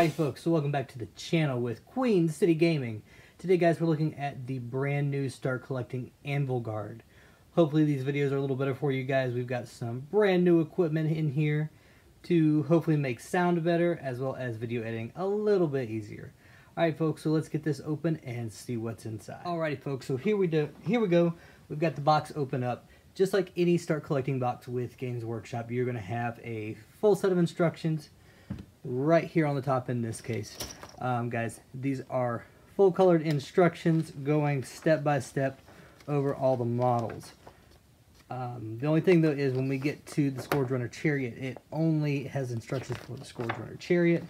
Alright folks, so welcome back to the channel with Queen City Gaming. Today guys, we're looking at the brand new Start Collecting Anvilgard. Hopefully these videos are a little better for you guys. We've got some brand new equipment in here to hopefully make sound better as well as video editing a little bit easier. Alright folks, so let's get this open and see what's inside. Alrighty folks, so here we do here we go. We've got the box open up. Just like any Start Collecting box with Games Workshop, you're to have a full set of instructions right here on the top in this case. Um, guys, these are full colored instructions going step by step over all the models. Um, the only thing though is when we get to the Scourge Runner Chariot, it only has instructions for the Scourge Runner Chariot,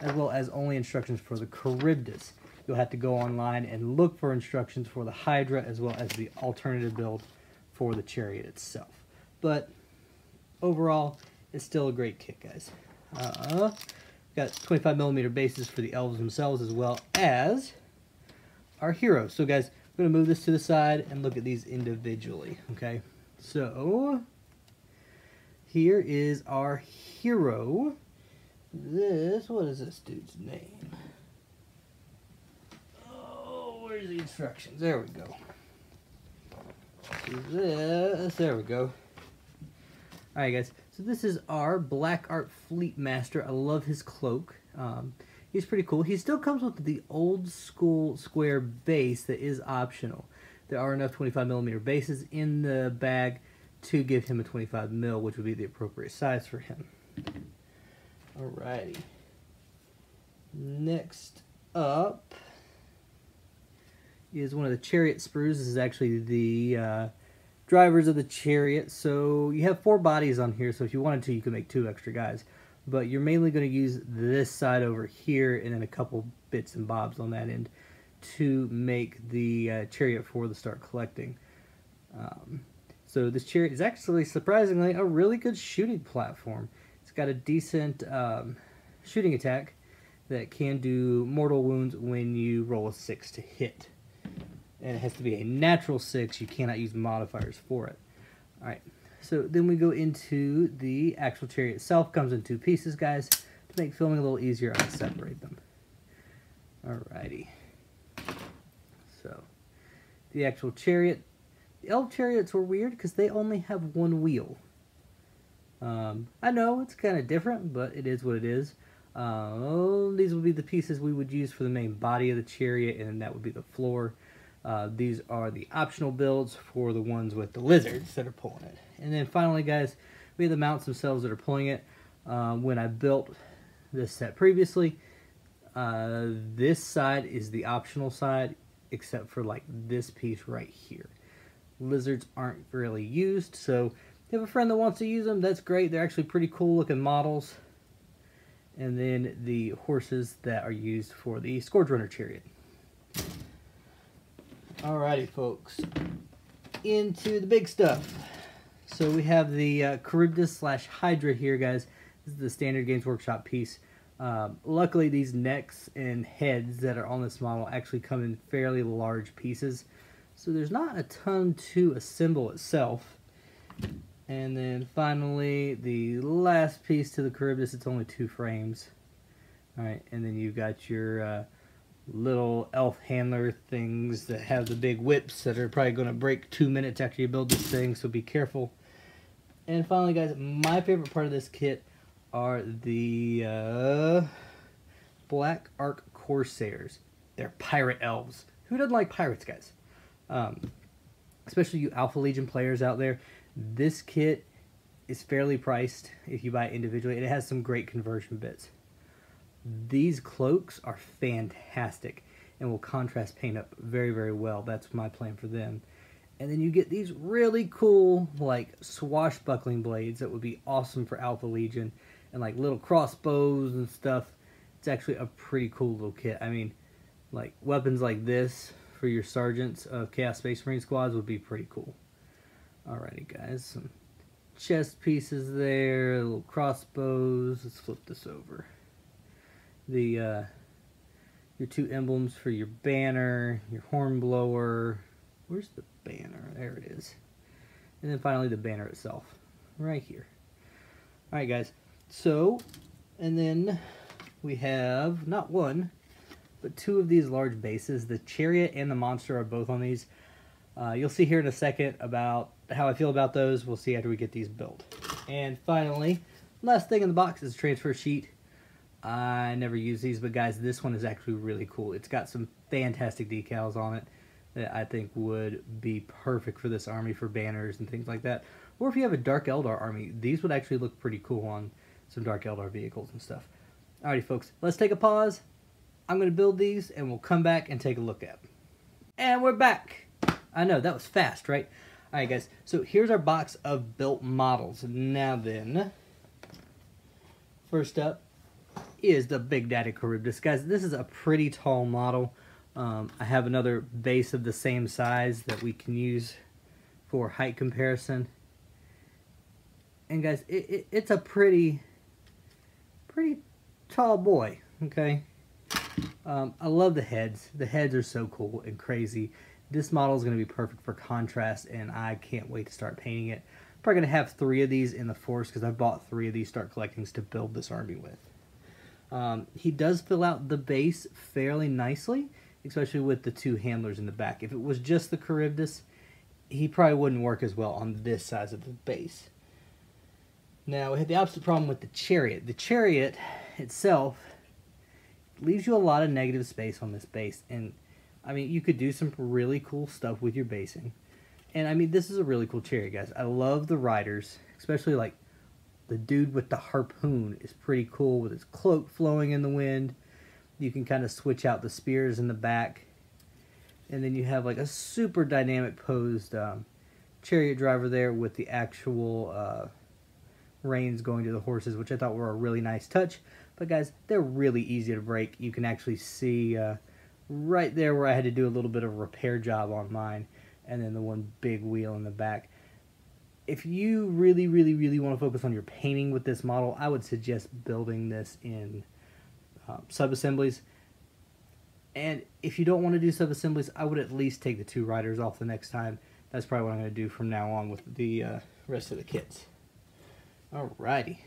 as well as only instructions for the Charybdis. You'll have to go online and look for instructions for the Hydra, as well as the alternative build for the Chariot itself. But overall, it's still a great kit, guys. Uh, got 25 millimeter bases for the elves themselves as well as our heroes. So guys, I'm to move this to the side and look at these individually, okay? So, here is our hero. This, what is this dude's name? Oh, where's the instructions? There we go. This, there we go. Alright guys, so this is our Black Ark Fleet Master. I love his cloak. Um, he's pretty cool. He still comes with the old school square base that is optional. There are enough 25 millimeter bases in the bag to give him a 25 mil, which would be the appropriate size for him. Alrighty. Next up is one of the chariot sprues. This is actually the uh, drivers of the chariot. So you have four bodies on here, so if you wanted to, you could make two extra guys. But you're mainly going to use this side over here and then a couple bits and bobs on that end to make the uh, chariot for the start collecting. Um, so this chariot is actually, surprisingly, a really good shooting platform. It's got a decent um, shooting attack that can do mortal wounds when you roll a 6 to hit and it has to be a natural six. You cannot use modifiers for it. All right, so then we go into the actual chariot itself. Comes in two pieces, guys, to make filming a little easier. I'll separate them. Alrighty. So, the actual chariot. The elf chariots were weird because they only have one wheel. Um, I know it's kind of different, but it is what it is. Uh, these would be the pieces we would use for the main body of the chariot, and that would be the floor. Uh, these are the optional builds for the ones with the lizards that are pulling it. And then finally, guys, we have the mounts themselves that are pulling it. Uh, when I built this set previously, uh, this side is the optional side, except for like this piece right here. Lizards aren't really used, so if you have a friend that wants to use them, that's great. They're actually pretty cool looking models. And then the horses that are used for the Scourge Runner Chariot. Alrighty, folks. Into the big stuff. So we have the uh, Charybdis slash Hydra here, guys. This is the standard Games Workshop piece. Um, luckily, these necks and heads that are on this model actually come in fairly large pieces. So there's not a ton to assemble itself. And then finally, the last piece to the Charybdis, it's only two frames. Alright, and then you've got your... Uh, little elf handler things that have the big whips that are probably going to break two minutes after you build this thing, so be careful. And finally, guys, my favorite part of this kit are the uh, Black Ark Corsairs. They're pirate elves. Who doesn't like pirates, guys? Um, especially you Alpha Legion players out there. This kit is fairly priced if you buy it individually. and It has some great conversion bits. These cloaks are fantastic and will contrast paint up very, very well. That's my plan for them. And then you get these really cool, like, swashbuckling blades that would be awesome for Alpha Legion. And, like, little crossbows and stuff. It's actually a pretty cool little kit. I mean, like, weapons like this for your sergeants of Chaos Space Marine squads would be pretty cool. Alrighty, guys. Some chest pieces there, little crossbows. Let's flip this over the uh, your two emblems for your banner, your horn blower. Where's the banner? There it is. And then finally the banner itself, right here. All right, guys. So, and then we have not one, but two of these large bases. The Chariot and the Monster are both on these. Uh, you'll see here in a second about how I feel about those. We'll see after we get these built. And finally, last thing in the box is a transfer sheet. I never use these, but guys, this one is actually really cool. It's got some fantastic decals on it that I think would be perfect for this army for banners and things like that. Or if you have a Dark Eldar army, these would actually look pretty cool on some Dark Eldar vehicles and stuff. Alrighty, folks, let's take a pause. I'm going to build these, and we'll come back and take a look at them. And we're back. I know, that was fast, right? Alright, guys, so here's our box of built models. Now then, first up is the Big Daddy Charybdis. Guys, this is a pretty tall model. Um, I have another base of the same size that we can use for height comparison. And guys, it, it, it's a pretty, pretty tall boy, okay? Um, I love the heads. The heads are so cool and crazy. This model is going to be perfect for contrast, and I can't wait to start painting it. Probably going to have three of these in the force because I bought three of these Start Collectings to build this army with. Um, he does fill out the base fairly nicely especially with the two handlers in the back. If it was just the Charybdis, he probably wouldn't work as well on this size of the base. Now, we have the opposite problem with the Chariot. The Chariot itself leaves you a lot of negative space on this base, and I mean, you could do some really cool stuff with your basing. And I mean, this is a really cool Chariot, guys. I love the riders, especially like the dude with the harpoon is pretty cool with his cloak flowing in the wind you can kind of switch out the spears in the back. And then you have like a super dynamic posed um, chariot driver there with the actual uh, reins going to the horses, which I thought were a really nice touch. But guys, they're really easy to break. You can actually see uh, right there where I had to do a little bit of repair job on mine. And then the one big wheel in the back. If you really, really, really want to focus on your painting with this model, I would suggest building this in um, sub-assemblies. And if you don't want to do sub-assemblies, I would at least take the two riders off the next time. That's probably what I'm going to do from now on with the uh, rest of the kits. Alrighty.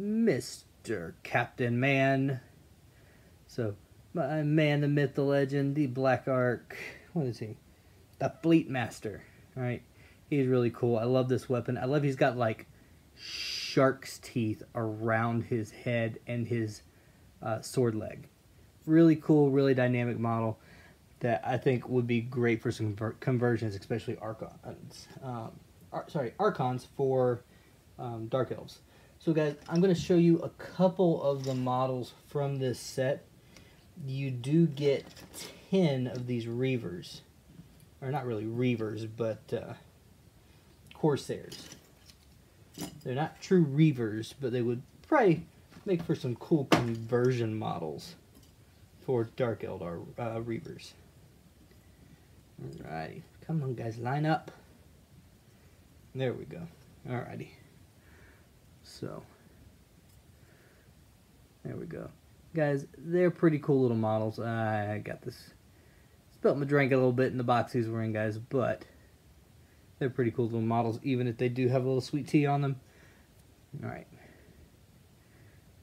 Mr. Captain Man. So, my man, the myth, the legend, the Black Ark. What is he? The Fleet Master. Alright. He's really cool. I love this weapon. I love he's got like shark's teeth around his head and his uh, sword leg. Really cool, really dynamic model that I think would be great for some conversions, especially Archons. Um, ar sorry, Archons for um, Dark Elves. So guys, I'm going to show you a couple of the models from this set. You do get 10 of these Reavers. Or not really Reavers, but uh, Corsairs. They're not true Reavers, but they would probably make for some cool conversion models for Dark Eldar uh, Reavers. Alrighty. Come on, guys. Line up. There we go. Alrighty. So. There we go. Guys, they're pretty cool little models. I got this. Spilt my drink a little bit in the box these were in, guys, but they're pretty cool little models, even if they do have a little sweet tea on them. Alright.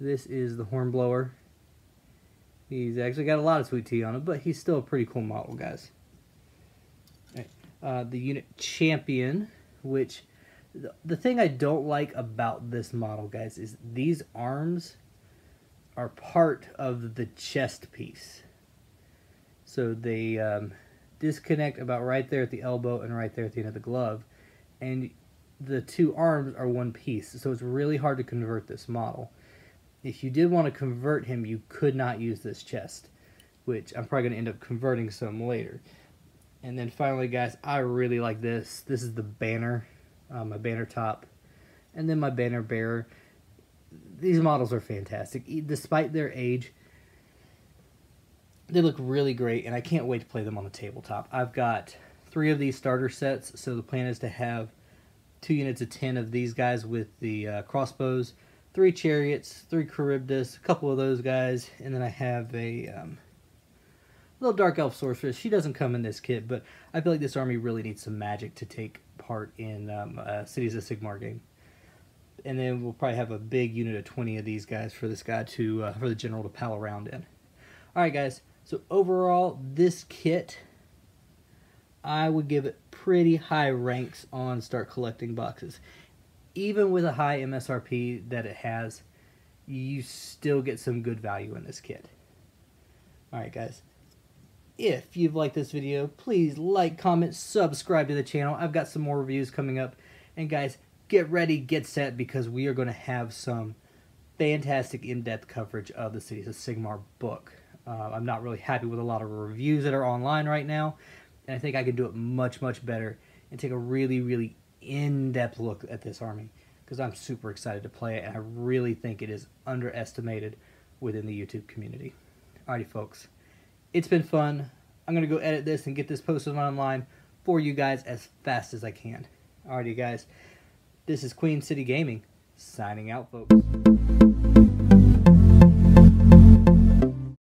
This is the Hornblower. He's actually got a lot of sweet tea on him, but he's still a pretty cool model, guys. Right. Uh, the unit Champion, which the, the thing I don't like about this model, guys, is these arms are part of the chest piece. So they um, disconnect about right there at the elbow and right there at the end of the glove. And the two arms are one piece, so it's really hard to convert this model. If you did want to convert him, you could not use this chest, which I'm probably going to end up converting some later. And then finally, guys, I really like this. This is the banner, uh, my banner top, and then my banner bearer. These models are fantastic. Despite their age, they look really great, and I can't wait to play them on the tabletop. I've got three of these starter sets, so the plan is to have two units of 10 of these guys with the uh, crossbows, three chariots, three Charybdis, a couple of those guys, and then I have a um, little Dark Elf Sorceress. She doesn't come in this kit, but I feel like this army really needs some magic to take part in um, Cities of Sigmar game. and then we'll probably have a big unit of 20 of these guys for this guy to uh, for the general to pal around in. All right, guys. So overall, this kit, I would give it pretty high ranks on start collecting boxes. Even with a high MSRP that it has, you still get some good value in this kit. All right, guys. If you've liked this video, please like, comment, subscribe to the channel. I've got some more reviews coming up. And guys, get ready, get set, because we are going to have some fantastic in-depth coverage of the Cities of Sigmar book. Uh, I'm not really happy with a lot of reviews that are online right now, and I think I can do it much, much better and take a really, really in-depth look at this army because I'm super excited to play it, and I really think it is underestimated within the YouTube community. Alrighty, folks it's been fun. I'm going to go edit this and get this posted online for you guys as fast as I can. Alrighty, guys. This is Queen City Gaming, signing out, folks.